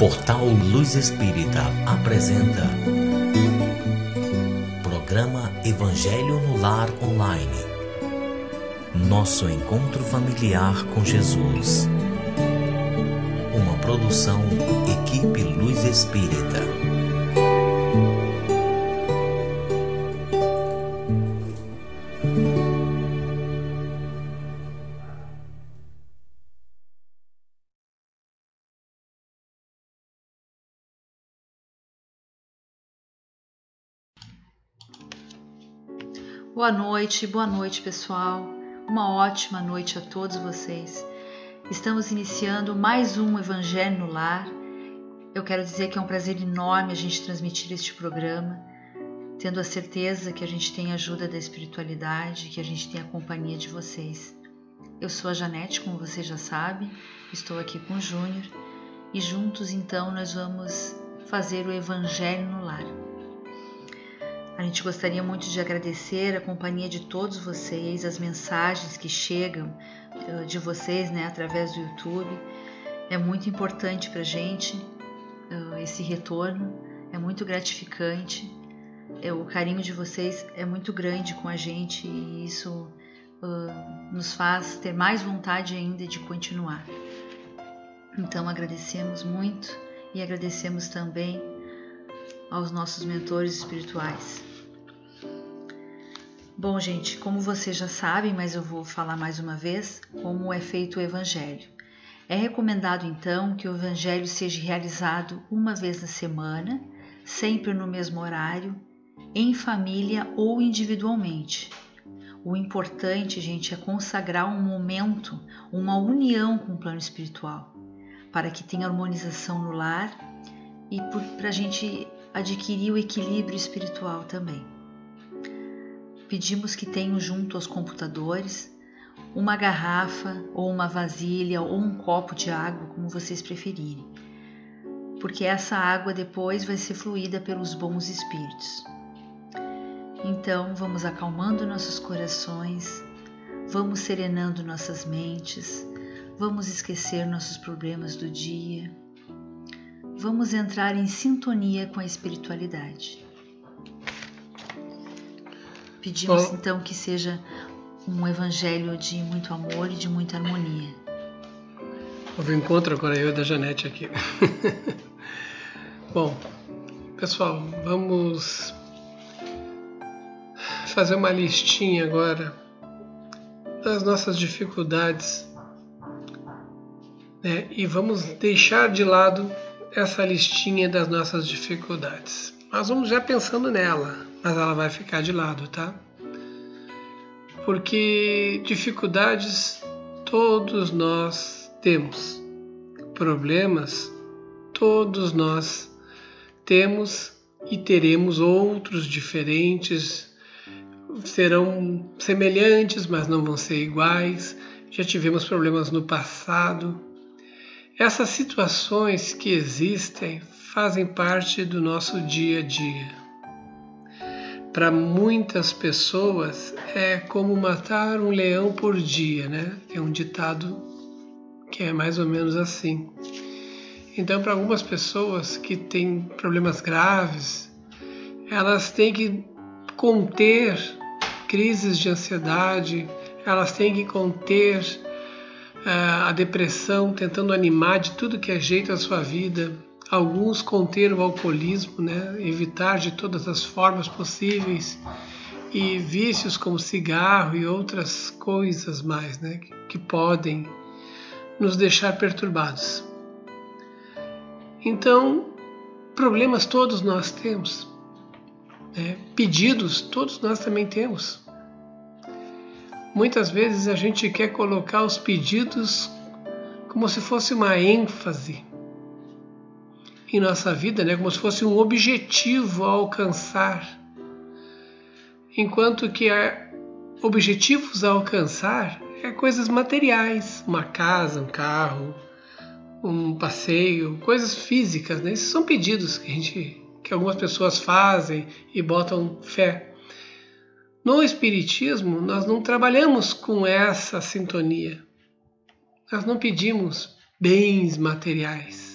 Portal Luz Espírita apresenta Programa Evangelho no Lar Online. Nosso encontro familiar com Jesus. Uma produção Equipe Luz Espírita. Boa noite, boa noite pessoal. Uma ótima noite a todos vocês. Estamos iniciando mais um Evangelho no Lar. Eu quero dizer que é um prazer enorme a gente transmitir este programa, tendo a certeza que a gente tem a ajuda da espiritualidade, que a gente tem a companhia de vocês. Eu sou a Janete, como vocês já sabem, estou aqui com o Júnior e juntos então nós vamos fazer o Evangelho no Lar. A gente gostaria muito de agradecer a companhia de todos vocês, as mensagens que chegam eh, de vocês né, através do YouTube. É muito importante para a gente eh, esse retorno, é muito gratificante. É, o carinho de vocês é muito grande com a gente e isso nos faz ter mais vontade ainda de continuar. Então agradecemos muito e agradecemos também aos nossos mentores espirituais. Bom, gente, como vocês já sabem, mas eu vou falar mais uma vez como é feito o Evangelho. É recomendado então que o Evangelho seja realizado uma vez na semana, sempre no mesmo horário, em família ou individualmente. O importante, gente, é consagrar um momento, uma união com o plano espiritual, para que tenha harmonização no lar e para a gente adquirir o equilíbrio espiritual também. Pedimos que tenham junto aos computadores uma garrafa ou uma vasilha ou um copo de água, como vocês preferirem, porque essa água depois vai ser fluída pelos bons espíritos. Então, vamos acalmando nossos corações, vamos serenando nossas mentes, vamos esquecer nossos problemas do dia, vamos entrar em sintonia com a espiritualidade. Pedimos Bom, então que seja um evangelho de muito amor e de muita harmonia. Houve um encontro agora eu e da Janete aqui. Bom, pessoal, vamos fazer uma listinha agora das nossas dificuldades né? e vamos deixar de lado essa listinha das nossas dificuldades. Nós vamos já pensando nela, mas ela vai ficar de lado, tá? Porque dificuldades todos nós temos, problemas todos nós temos e teremos outros diferentes, serão semelhantes, mas não vão ser iguais. Já tivemos problemas no passado. Essas situações que existem fazem parte do nosso dia a dia para muitas pessoas é como matar um leão por dia, né? Tem um ditado que é mais ou menos assim. Então, para algumas pessoas que têm problemas graves, elas têm que conter crises de ansiedade, elas têm que conter a depressão, tentando animar de tudo que é jeito a sua vida alguns conter o alcoolismo, né? evitar de todas as formas possíveis e vícios como cigarro e outras coisas mais né? que, que podem nos deixar perturbados. Então, problemas todos nós temos, né? pedidos todos nós também temos. Muitas vezes a gente quer colocar os pedidos como se fosse uma ênfase em nossa vida, né, como se fosse um objetivo a alcançar. Enquanto que objetivos a alcançar é coisas materiais, uma casa, um carro, um passeio, coisas físicas, né? Esses são pedidos que a gente, que algumas pessoas fazem e botam fé. No espiritismo, nós não trabalhamos com essa sintonia. Nós não pedimos bens materiais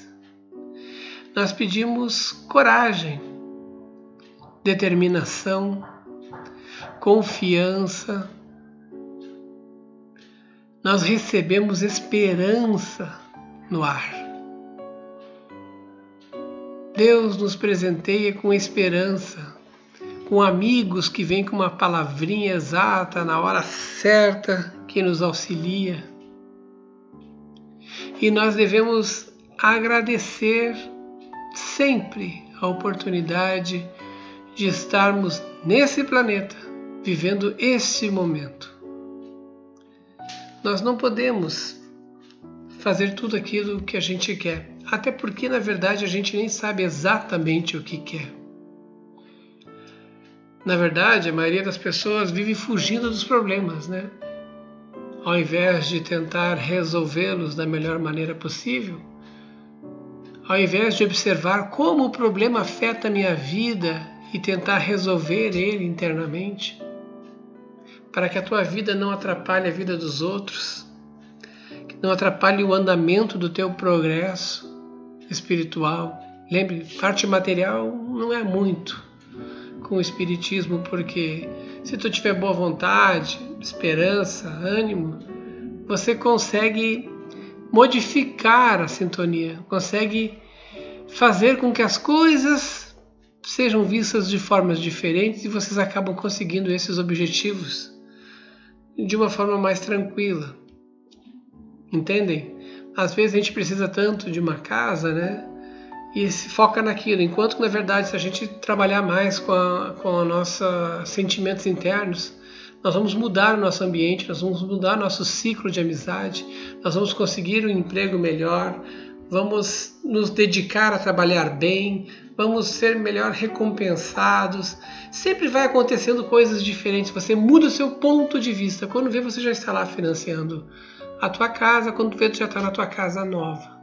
nós pedimos coragem, determinação, confiança. Nós recebemos esperança no ar. Deus nos presenteia com esperança, com amigos que vêm com uma palavrinha exata na hora certa que nos auxilia. E nós devemos agradecer sempre a oportunidade de estarmos nesse planeta, vivendo esse momento. Nós não podemos fazer tudo aquilo que a gente quer, até porque na verdade a gente nem sabe exatamente o que quer. Na verdade, a maioria das pessoas vive fugindo dos problemas, né? Ao invés de tentar resolvê-los da melhor maneira possível, ao invés de observar como o problema afeta a minha vida e tentar resolver ele internamente, para que a tua vida não atrapalhe a vida dos outros, que não atrapalhe o andamento do teu progresso espiritual. Lembre, parte material não é muito com o Espiritismo, porque se tu tiver boa vontade, esperança, ânimo, você consegue modificar a sintonia, consegue fazer com que as coisas sejam vistas de formas diferentes e vocês acabam conseguindo esses objetivos de uma forma mais tranquila. Entendem? Às vezes a gente precisa tanto de uma casa, né? E se foca naquilo. Enquanto que, na verdade, se a gente trabalhar mais com a, com a nossa sentimentos internos, nós vamos mudar o nosso ambiente, nós vamos mudar nosso ciclo de amizade, nós vamos conseguir um emprego melhor, vamos nos dedicar a trabalhar bem, vamos ser melhor recompensados. Sempre vai acontecendo coisas diferentes. Você muda o seu ponto de vista. Quando vê, você já está lá financiando a tua casa, quando vê, você já está na tua casa nova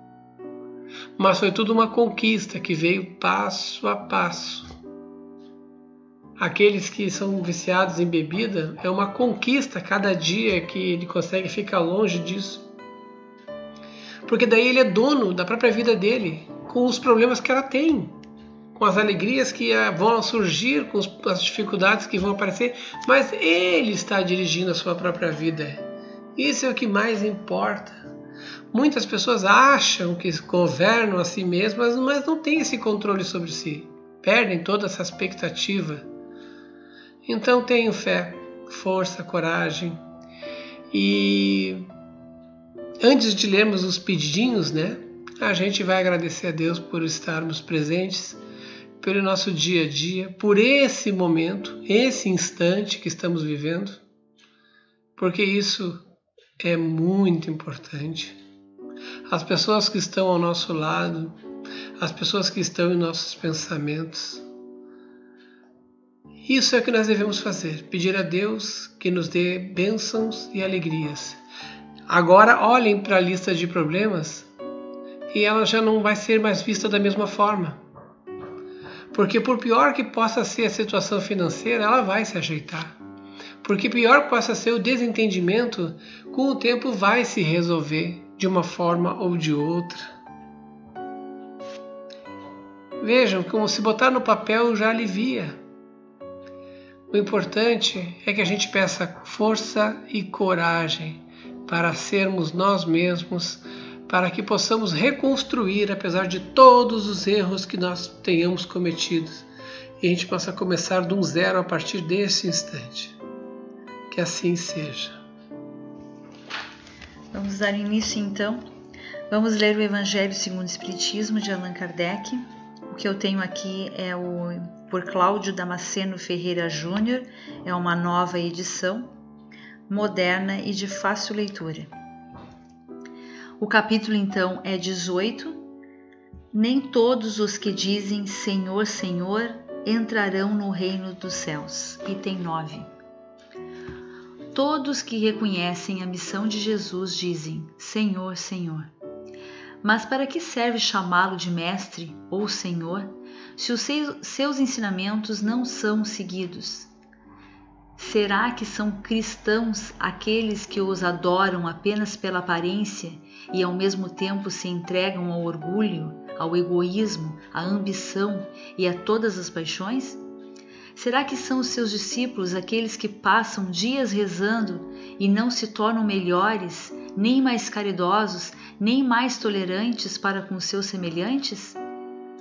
mas foi tudo uma conquista que veio passo a passo. Aqueles que são viciados em bebida é uma conquista cada dia que ele consegue ficar longe disso. Porque daí ele é dono da própria vida dele, com os problemas que ela tem, com as alegrias que vão surgir, com as dificuldades que vão aparecer, mas ele está dirigindo a sua própria vida. Isso é o que mais importa. Muitas pessoas acham que governam a si mesmas, mas não têm esse controle sobre si. Perdem toda essa expectativa. Então tenham fé, força, coragem. E antes de lermos os pedidinhos, né, a gente vai agradecer a Deus por estarmos presentes, pelo nosso dia a dia, por esse momento, esse instante que estamos vivendo, porque isso é muito importante as pessoas que estão ao nosso lado, as pessoas que estão em nossos pensamentos. Isso é o que nós devemos fazer: pedir a Deus que nos dê bênçãos e alegrias. Agora, olhem para a lista de problemas e ela já não vai ser mais vista da mesma forma. Porque, por pior que possa ser a situação financeira, ela vai se ajeitar. Porque, pior que possa ser o desentendimento, com o tempo vai se resolver de uma forma ou de outra. Vejam, como se botar no papel já alivia. O importante é que a gente peça força e coragem para sermos nós mesmos, para que possamos reconstruir apesar de todos os erros que nós tenhamos cometidos e a gente possa começar de um zero a partir desse instante. Que assim seja. Vamos dar início então. Vamos ler o Evangelho segundo o Espiritismo de Allan Kardec. O que eu tenho aqui é o por Cláudio Damasceno Ferreira Júnior, é uma nova edição, moderna e de fácil leitura. O capítulo então é 18. Nem todos os que dizem Senhor, Senhor entrarão no reino dos céus. Item 9. Todos que reconhecem a missão de Jesus dizem: Senhor, Senhor. Mas para que serve chamá-lo de Mestre ou Senhor, se os seus ensinamentos não são seguidos? Será que são cristãos aqueles que os adoram apenas pela aparência e ao mesmo tempo se entregam ao orgulho, ao egoísmo, à ambição e a todas as paixões? Será que são os seus discípulos aqueles que passam dias rezando e não se tornam melhores, nem mais caridosos, nem mais tolerantes para com seus semelhantes?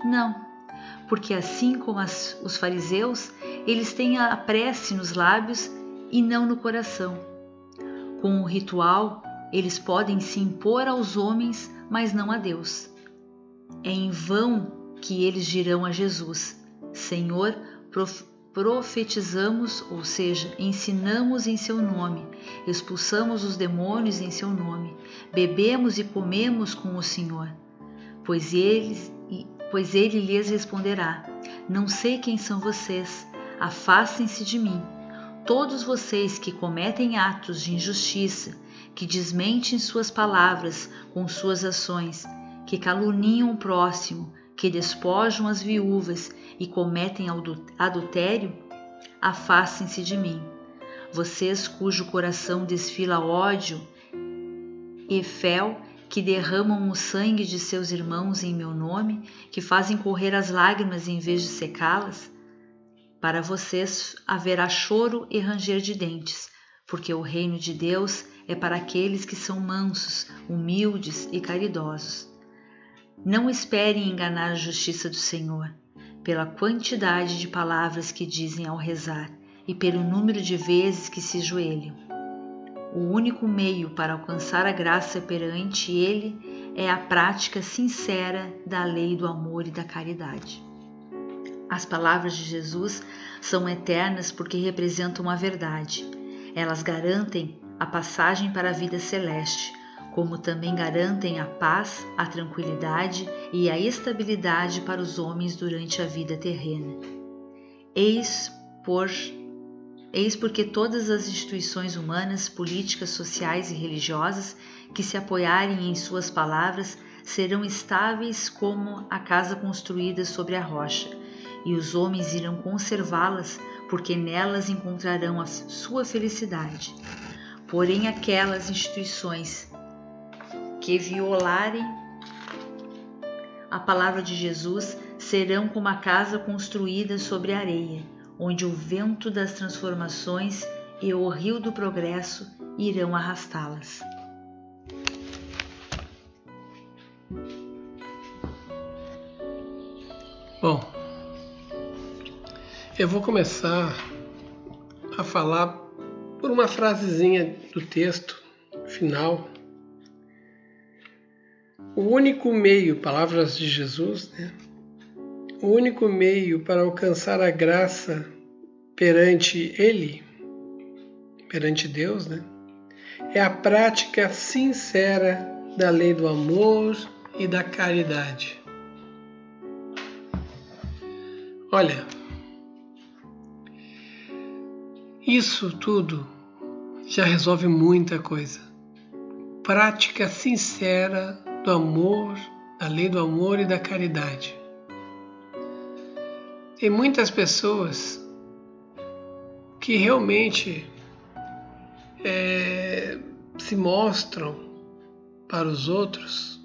Não, porque assim como as, os fariseus, eles têm a prece nos lábios e não no coração. Com o ritual, eles podem se impor aos homens, mas não a Deus. É em vão que eles dirão a Jesus: Senhor, profetizamos, ou seja, ensinamos em seu nome, expulsamos os demônios em seu nome, bebemos e comemos com o Senhor. Pois ele, pois ele lhes responderá: Não sei quem são vocês, afastem-se de mim. Todos vocês que cometem atos de injustiça, que desmentem suas palavras com suas ações, que caluniam o próximo, que despojam as viúvas e cometem adultério, afastem-se de mim. Vocês cujo coração desfila ódio e fel, que derramam o sangue de seus irmãos em meu nome, que fazem correr as lágrimas em vez de secá-las, para vocês haverá choro e ranger de dentes, porque o reino de Deus é para aqueles que são mansos, humildes e caridosos. Não esperem enganar a justiça do Senhor pela quantidade de palavras que dizem ao rezar e pelo número de vezes que se joelham. O único meio para alcançar a graça perante Ele é a prática sincera da lei do amor e da caridade. As palavras de Jesus são eternas porque representam a verdade. Elas garantem a passagem para a vida celeste, como também garantem a paz, a tranquilidade e a estabilidade para os homens durante a vida terrena. Eis por Eis porque todas as instituições humanas, políticas, sociais e religiosas que se apoiarem em suas palavras serão estáveis como a casa construída sobre a rocha, e os homens irão conservá-las porque nelas encontrarão a sua felicidade. Porém, aquelas instituições que violarem a palavra de Jesus serão como a casa construída sobre areia, onde o vento das transformações e o rio do progresso irão arrastá-las. Bom, eu vou começar a falar por uma frasezinha do texto final o único meio, palavras de Jesus, né? o único meio para alcançar a graça perante Ele, perante Deus, né? é a prática sincera da lei do amor e da caridade. Olha, isso tudo já resolve muita coisa. Prática sincera do amor, da lei do amor e da caridade. Tem muitas pessoas que realmente é, se mostram para os outros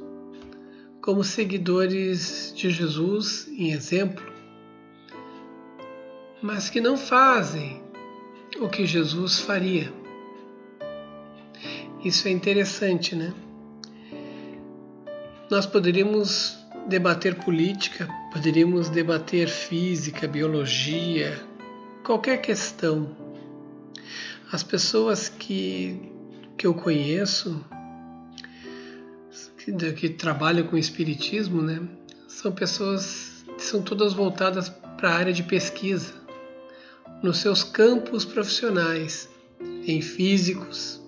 como seguidores de Jesus em exemplo, mas que não fazem o que Jesus faria. Isso é interessante, né? Nós poderíamos debater política, poderíamos debater física, biologia, qualquer questão. As pessoas que, que eu conheço, que, que trabalham com espiritismo, né, são pessoas que são todas voltadas para a área de pesquisa, nos seus campos profissionais, em físicos,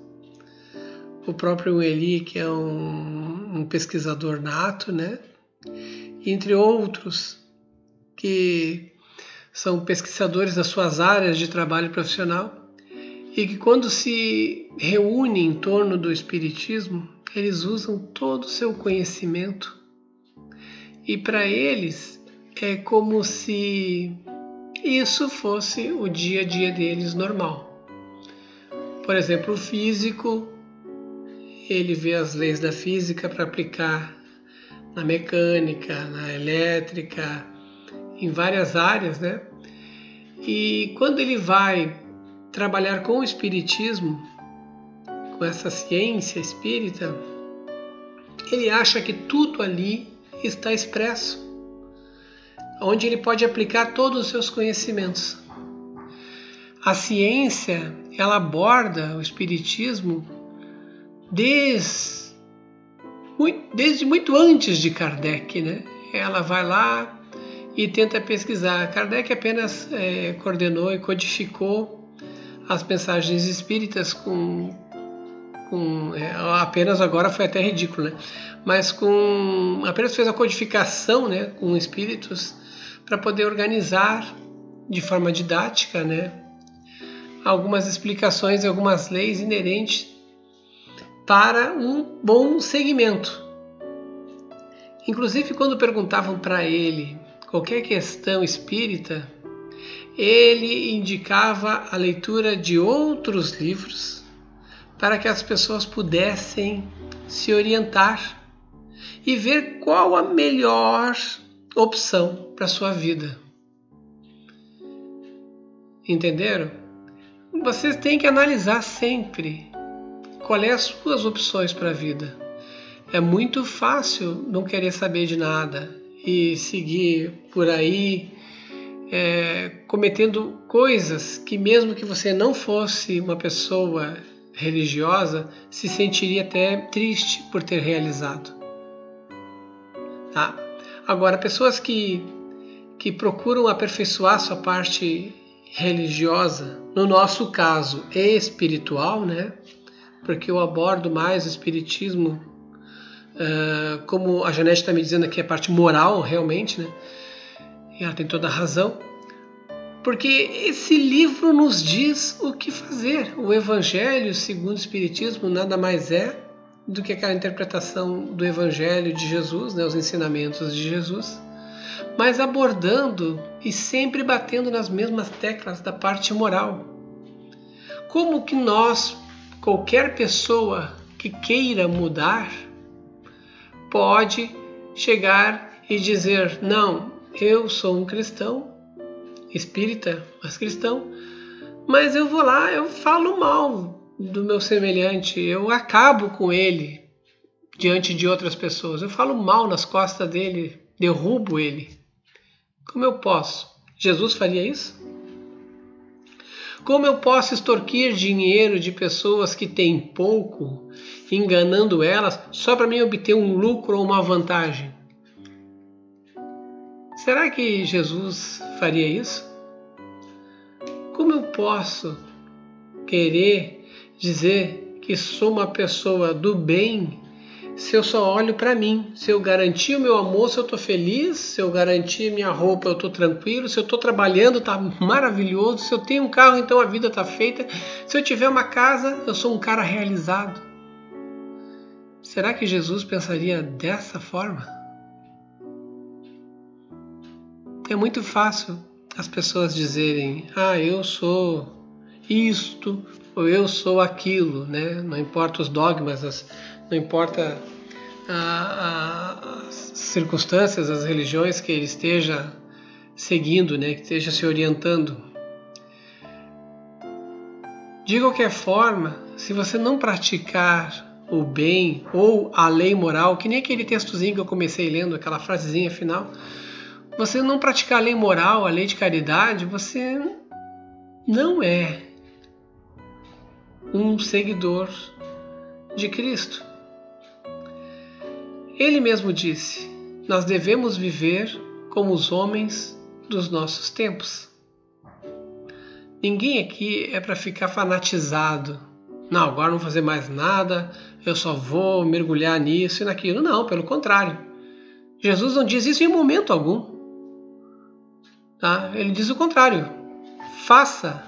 o próprio Eli, que é um, um pesquisador nato, né? entre outros que são pesquisadores das suas áreas de trabalho profissional e que quando se reúnem em torno do espiritismo, eles usam todo o seu conhecimento e para eles é como se isso fosse o dia a dia deles normal. Por exemplo, o físico ele vê as leis da física para aplicar na mecânica, na elétrica, em várias áreas, né? E quando ele vai trabalhar com o espiritismo, com essa ciência espírita, ele acha que tudo ali está expresso, onde ele pode aplicar todos os seus conhecimentos. A ciência, ela aborda o espiritismo desde muito, desde muito antes de Kardec, né? Ela vai lá e tenta pesquisar. Kardec apenas é, coordenou e codificou as mensagens espíritas com, com é, apenas agora foi até ridículo, né? Mas com apenas fez a codificação, né, com espíritos para poder organizar de forma didática, né, algumas explicações algumas leis inerentes para um bom segmento. Inclusive, quando perguntavam para ele qualquer questão espírita, ele indicava a leitura de outros livros para que as pessoas pudessem se orientar e ver qual a melhor opção para sua vida. Entenderam? Vocês têm que analisar sempre qual é as suas opções para a vida. É muito fácil não querer saber de nada e seguir por aí é, cometendo coisas que, mesmo que você não fosse uma pessoa religiosa, se sentiria até triste por ter realizado. Tá? Agora, pessoas que, que procuram aperfeiçoar sua parte religiosa, no nosso caso espiritual, né? Porque eu abordo mais o espiritismo uh, como a Janete está me dizendo aqui, a parte moral realmente, né? E ela tem toda a razão. Porque esse livro nos diz o que fazer. O Evangelho, segundo o Espiritismo, nada mais é do que aquela interpretação do Evangelho de Jesus, né, os ensinamentos de Jesus, mas abordando e sempre batendo nas mesmas teclas da parte moral. Como que nós, qualquer pessoa que queira mudar, pode chegar e dizer: Não, eu sou um cristão, espírita, mas cristão, mas eu vou lá, eu falo mal do meu semelhante, eu acabo com ele diante de outras pessoas, eu falo mal nas costas dele, derrubo ele. Como eu posso? Jesus faria isso? Como eu posso extorquir dinheiro de pessoas que têm pouco, enganando elas só para mim obter um lucro ou uma vantagem? Será que Jesus faria isso? Como eu posso querer dizer que sou uma pessoa do bem se eu só olho para mim, se eu garantir o meu almoço, eu estou feliz, se eu garantir minha roupa, eu estou tranquilo, se eu estou trabalhando, está maravilhoso, se eu tenho um carro, então a vida está feita, se eu tiver uma casa, eu sou um cara realizado. Será que Jesus pensaria dessa forma? É muito fácil as pessoas dizerem: "Ah, eu sou isto ou eu sou aquilo", né? Não importa os dogmas, as não importa as circunstâncias, as religiões que ele esteja seguindo, né, que esteja se orientando. De qualquer forma, se você não praticar o bem ou a lei moral, que nem aquele textozinho que eu comecei lendo, aquela frasezinha final, você não praticar a lei moral, a lei de caridade, você não é um seguidor de Cristo. Ele mesmo disse: Nós devemos viver como os homens dos nossos tempos. Ninguém aqui é para ficar fanatizado. Não, agora não vou fazer mais nada, eu só vou mergulhar nisso e naquilo. Não, pelo contrário. Jesus não diz isso em momento algum. Tá? Ele diz o contrário. Faça.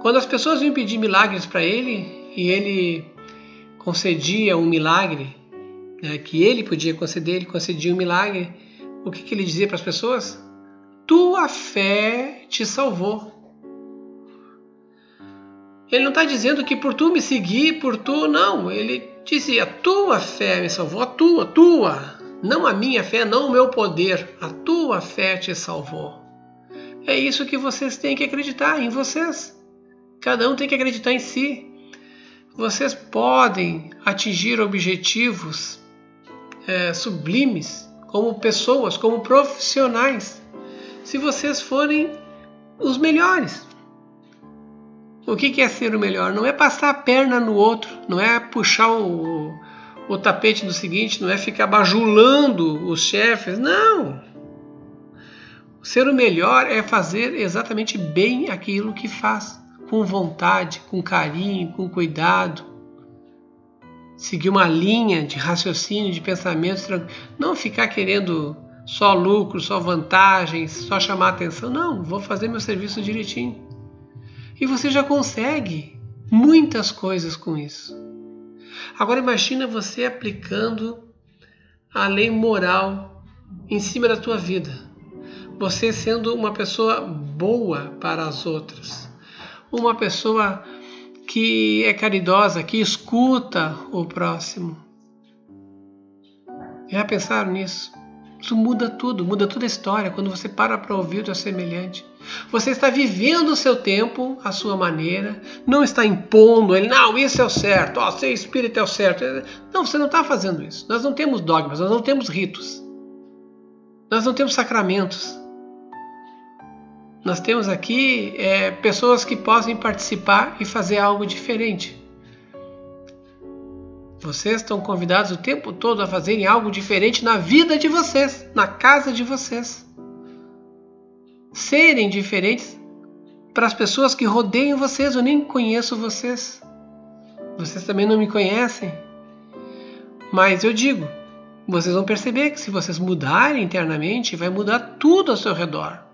Quando as pessoas vinham pedir milagres para ele e ele concedia um milagre, né, que ele podia conceder, ele concedia um milagre, o que, que ele dizia para as pessoas? Tua fé te salvou. Ele não está dizendo que por tu me seguir, por tu, não. Ele dizia: tua fé me salvou, a tua, tua. Não a minha fé, não o meu poder, a tua fé te salvou. É isso que vocês têm que acreditar em vocês. Cada um tem que acreditar em si. Vocês podem atingir objetivos é, sublimes como pessoas, como profissionais, se vocês forem os melhores. O que é ser o melhor? Não é passar a perna no outro, não é puxar o, o tapete do seguinte, não é ficar bajulando os chefes, não. Ser o melhor é fazer exatamente bem aquilo que faz, com vontade, com carinho, com cuidado. Seguir uma linha de raciocínio, de pensamento, não ficar querendo só lucro, só vantagens, só chamar atenção. Não, vou fazer meu serviço direitinho. E você já consegue muitas coisas com isso. Agora imagina você aplicando a lei moral em cima da tua vida. Você sendo uma pessoa boa para as outras. Uma pessoa que é caridosa, que escuta o próximo. Já pensaram nisso? Isso muda tudo, muda toda a história quando você para para ouvir o teu semelhante. Você está vivendo o seu tempo à sua maneira, não está impondo ele, não, isso é o certo, ó, ser espírito é o certo. Não, você não está fazendo isso. Nós não temos dogmas, nós não temos ritos, nós não temos sacramentos. Nós temos aqui é, pessoas que possam participar e fazer algo diferente. Vocês estão convidados o tempo todo a fazerem algo diferente na vida de vocês, na casa de vocês. Serem diferentes para as pessoas que rodeiam vocês. Eu nem conheço vocês. Vocês também não me conhecem. Mas eu digo, vocês vão perceber que se vocês mudarem internamente, vai mudar tudo ao seu redor.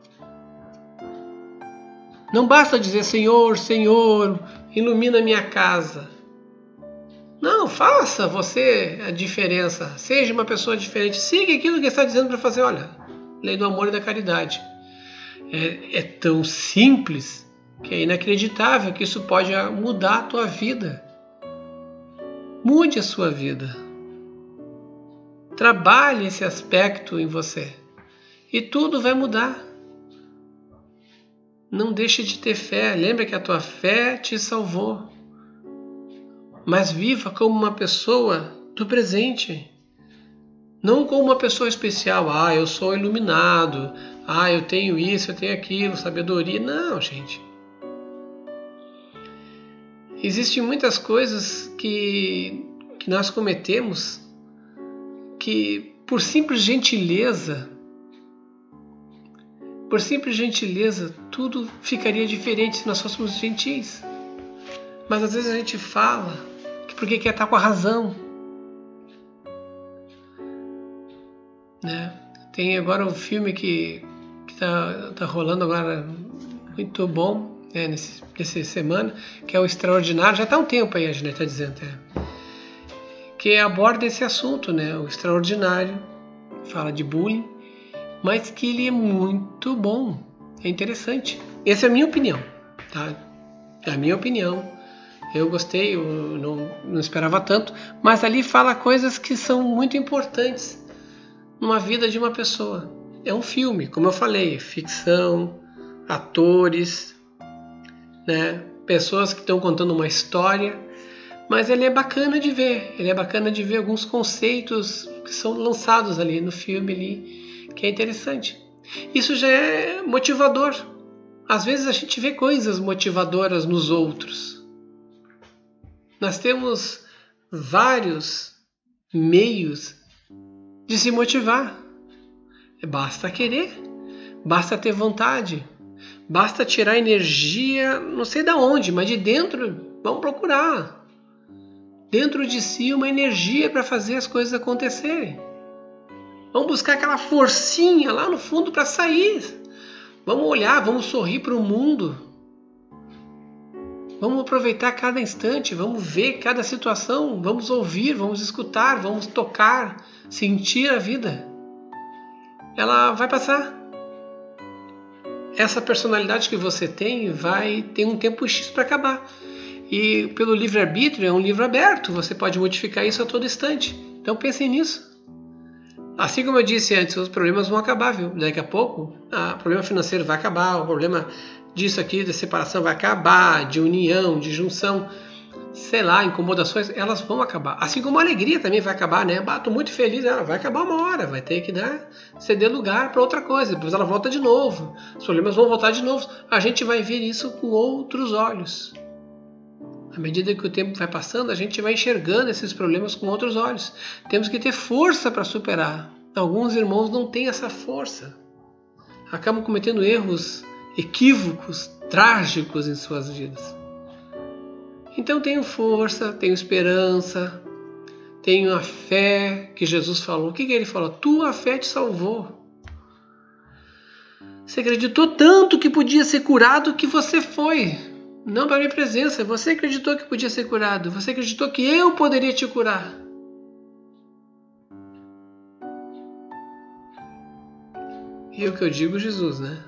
Não basta dizer Senhor, Senhor, ilumina minha casa. Não, faça você a diferença. Seja uma pessoa diferente. Siga aquilo que está dizendo para fazer. Olha, lei do amor e da caridade. É, é tão simples que é inacreditável que isso pode mudar a tua vida. Mude a sua vida. Trabalhe esse aspecto em você e tudo vai mudar. Não deixe de ter fé. Lembra que a tua fé te salvou mas viva como uma pessoa do presente. Não como uma pessoa especial. Ah, eu sou iluminado. Ah, eu tenho isso, eu tenho aquilo, sabedoria. Não, gente. Existem muitas coisas que, que nós cometemos que, por simples gentileza, por simples gentileza, tudo ficaria diferente se nós fôssemos gentis. Mas às vezes a gente fala porque quer estar com a razão. Né? Tem agora um filme que está tá rolando agora muito bom né, nesse, nessa semana, que é o Extraordinário. Já está um tempo aí, a gente está dizendo. É, que aborda esse assunto, né? O Extraordinário, fala de bullying, mas que ele é muito bom, é interessante. Essa é a minha opinião, tá? É a minha opinião. Eu gostei, eu não, não esperava tanto, mas ali fala coisas que são muito importantes numa vida de uma pessoa. É um filme, como eu falei, ficção, atores, né, pessoas que estão contando uma história, mas ele é bacana de ver, ele é bacana de ver alguns conceitos que são lançados ali no filme ali, que é interessante. Isso já é motivador. Às vezes a gente vê coisas motivadoras nos outros nós temos vários meios de se motivar. Basta querer, basta ter vontade, basta tirar energia, não sei da onde, mas de dentro, vamos procurar. Dentro de si uma energia para fazer as coisas acontecerem. Vamos buscar aquela forcinha lá no fundo para sair. Vamos olhar, vamos sorrir para o mundo. Vamos aproveitar cada instante, vamos ver cada situação, vamos ouvir, vamos escutar, vamos tocar, sentir a vida. Ela vai passar. Essa personalidade que você tem vai ter um tempo X para acabar. E pelo livre-arbítrio é um livro aberto, você pode modificar isso a todo instante. Então pensem nisso. Assim como eu disse antes, os problemas vão acabar, viu? Daqui a pouco, o problema financeiro vai acabar, o problema disso aqui, da separação vai acabar, de união, de junção, sei lá, incomodações, elas vão acabar. Assim como a alegria também vai acabar, né? Bato muito feliz, ela vai acabar uma hora, vai ter que dar, ceder lugar para outra coisa, depois ela volta de novo, os problemas vão voltar de novo. A gente vai ver isso com outros olhos. À medida que o tempo vai passando, a gente vai enxergando esses problemas com outros olhos. Temos que ter força para superar. Alguns irmãos não têm essa força. Acabam cometendo erros, equívocos, trágicos em suas vidas. Então tenho força, tenho esperança, tenho a fé que Jesus falou. O que, que ele falou? Tua fé te salvou. Você acreditou tanto que podia ser curado que você foi. Não para minha presença. Você acreditou que podia ser curado. Você acreditou que eu poderia te curar. E é o que eu digo, Jesus, né?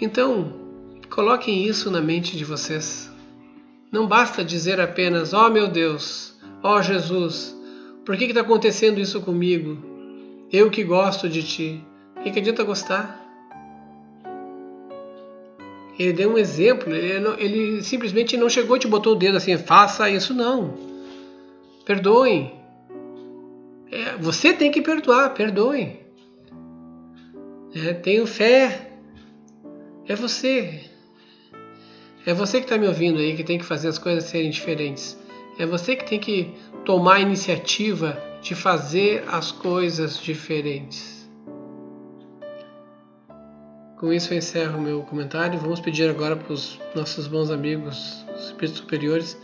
Então, coloquem isso na mente de vocês. Não basta dizer apenas: Oh meu Deus, oh Jesus, por que está acontecendo isso comigo? Eu que gosto de ti. O que, que adianta gostar? Ele deu um exemplo, ele, não, ele simplesmente não chegou e te botou o dedo assim, faça isso, não. Perdoem. É, você tem que perdoar, perdoem. É, tenho fé. É você. É você que está me ouvindo aí que tem que fazer as coisas serem diferentes. É você que tem que tomar a iniciativa de fazer as coisas diferentes. Com isso eu encerro meu comentário. Vamos pedir agora para os nossos bons amigos, os espíritos superiores,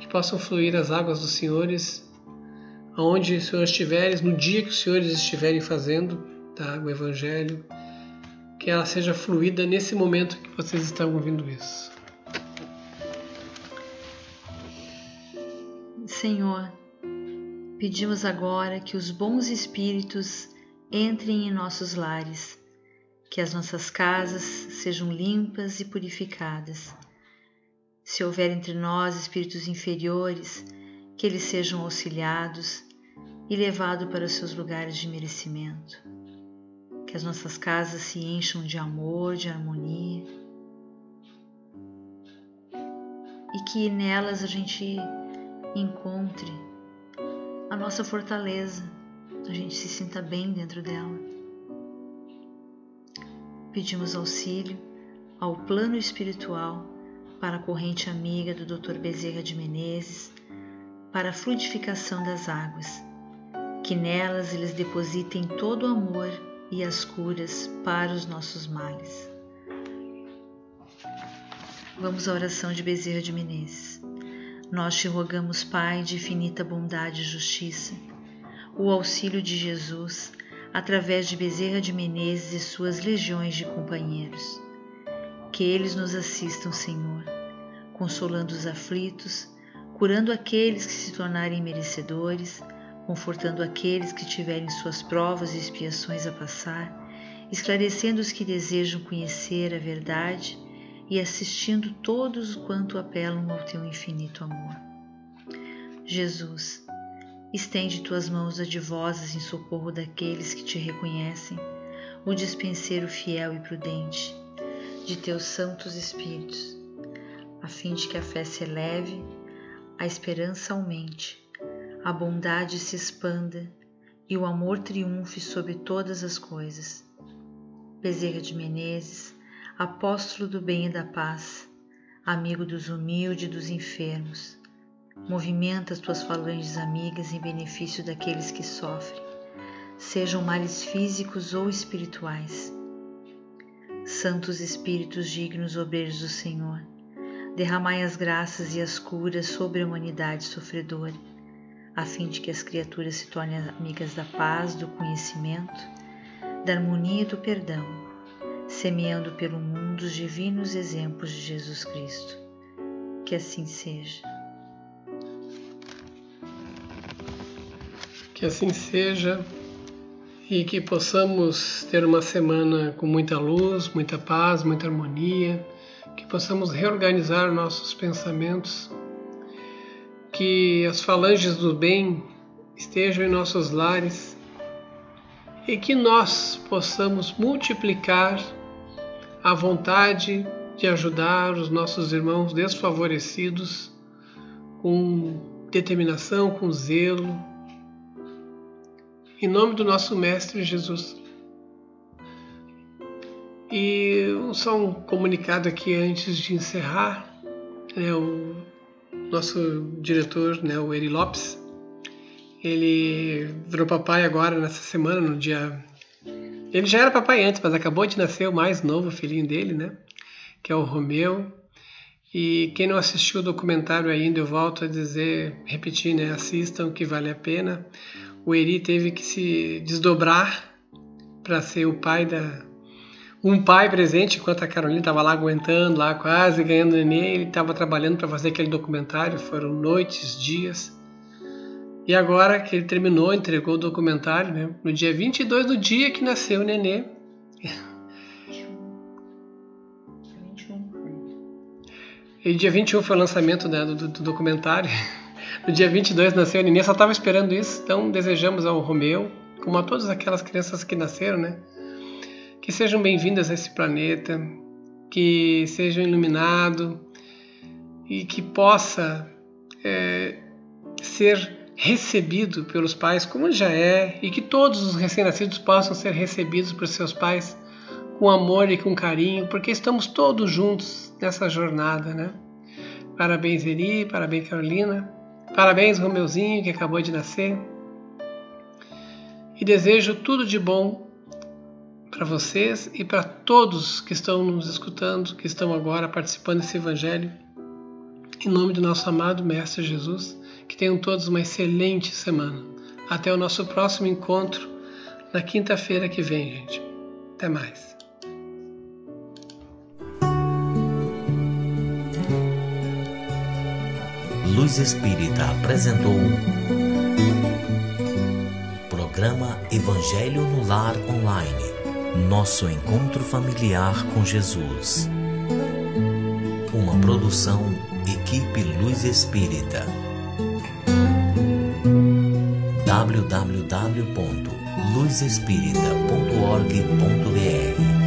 que possam fluir as águas dos senhores, aonde os senhores estiverem, no dia que os senhores estiverem fazendo tá, o Evangelho, que ela seja fluída nesse momento que vocês estão ouvindo isso. Senhor, pedimos agora que os bons espíritos entrem em nossos lares que as nossas casas sejam limpas e purificadas. Se houver entre nós espíritos inferiores, que eles sejam auxiliados e levados para os seus lugares de merecimento. Que as nossas casas se encham de amor, de harmonia e que nelas a gente encontre a nossa fortaleza, a gente se sinta bem dentro dela pedimos auxílio ao plano espiritual para a corrente amiga do Dr. Bezerra de Menezes, para a fluidificação das águas, que nelas eles depositem todo o amor e as curas para os nossos males. Vamos à oração de Bezerra de Menezes. Nós te rogamos, Pai de infinita bondade e justiça, o auxílio de Jesus através de Bezerra de Menezes e suas legiões de companheiros. Que eles nos assistam, Senhor, consolando os aflitos, curando aqueles que se tornarem merecedores, confortando aqueles que tiverem suas provas e expiações a passar, esclarecendo os que desejam conhecer a verdade e assistindo todos quanto apelam ao teu infinito amor. Jesus, Estende tuas mãos adivosas em socorro daqueles que te reconhecem, o dispenseiro fiel e prudente de teus santos espíritos, a fim de que a fé se eleve, a esperança aumente, a bondade se expanda e o amor triunfe sobre todas as coisas. Bezerra de Menezes, apóstolo do bem e da paz, amigo dos humildes e dos enfermos, Movimenta as tuas falanges amigas em benefício daqueles que sofrem, sejam males físicos ou espirituais. Santos Espíritos dignos obreiros do Senhor, derramai as graças e as curas sobre a humanidade sofredora, a fim de que as criaturas se tornem amigas da paz, do conhecimento, da harmonia e do perdão, semeando pelo mundo os divinos exemplos de Jesus Cristo. Que assim seja. Que assim seja e que possamos ter uma semana com muita luz, muita paz, muita harmonia, que possamos reorganizar nossos pensamentos, que as falanges do bem estejam em nossos lares e que nós possamos multiplicar a vontade de ajudar os nossos irmãos desfavorecidos com determinação, com zelo. Em nome do nosso Mestre Jesus. E só um comunicado aqui antes de encerrar. Né, o nosso diretor, né, o Eri Lopes, ele virou papai agora nessa semana, no dia. Ele já era papai antes, mas acabou de nascer o mais novo filhinho dele, né? Que é o Romeu. E quem não assistiu o documentário ainda, eu volto a dizer, repetir, né? Assistam, que vale a pena. O Eri teve que se desdobrar para ser o pai da. Um pai presente, enquanto a Carolina estava lá aguentando, lá quase ganhando neném, ele estava trabalhando para fazer aquele documentário. Foram noites, dias. E agora que ele terminou, entregou o documentário, né? No dia 22 do dia que nasceu o nenê. E dia 21 foi o lançamento né, do, do, documentário. No dia 22 nasceu o nenê, só estava esperando isso. Então desejamos ao Romeu, como a todas aquelas crianças que nasceram, né? Que sejam bem-vindas a esse planeta, que sejam iluminados e que possa é, ser recebido pelos pais como já é e que todos os recém-nascidos possam ser recebidos por seus pais com amor e com carinho, porque estamos todos juntos nessa jornada, né? Parabéns, Eri, parabéns, Carolina, parabéns, Romeuzinho, que acabou de nascer. E desejo tudo de bom para vocês e para todos que estão nos escutando, que estão agora participando desse Evangelho. Em nome do nosso amado Mestre Jesus, que tenham todos uma excelente semana. Até o nosso próximo encontro na quinta-feira que vem, gente. Até mais. Luz Espírita apresentou programa Evangelho no Lar Online. Nosso encontro familiar com Jesus. Uma produção Equipe Luz Espírita. www.luzespírita.org.br